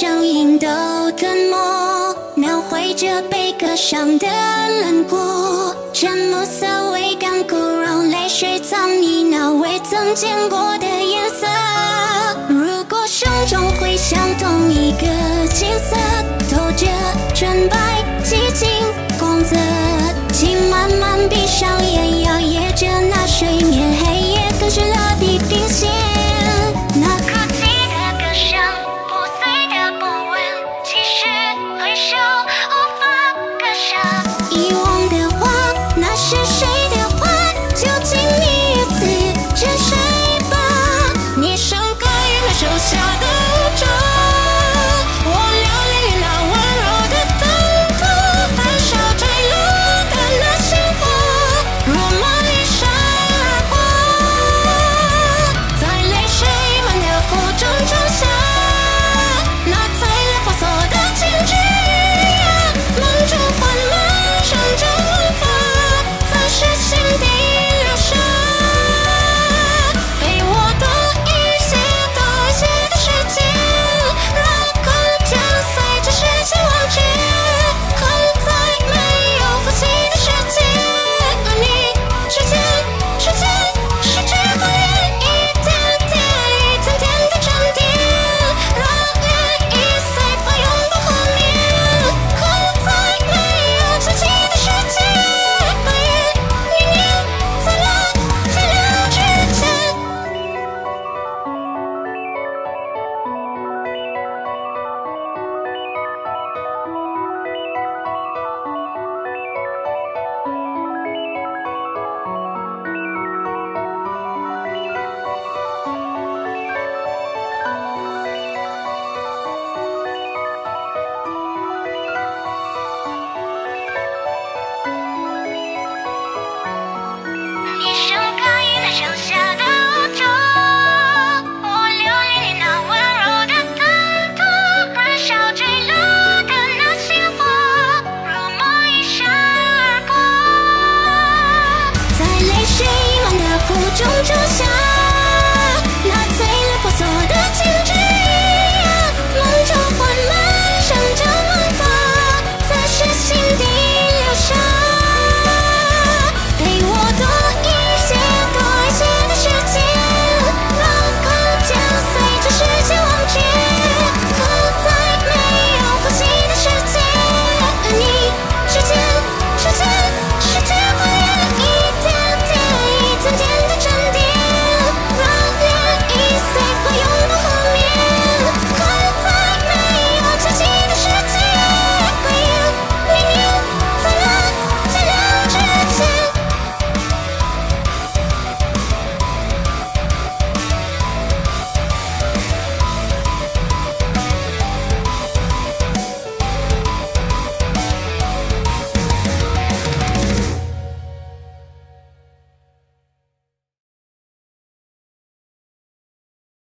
声音都吞没，描绘着被割伤的轮廓。沉默色未干枯让，泪水藏匿那未曾见过的颜色。如果胸中回响同一个景色，透着纯白。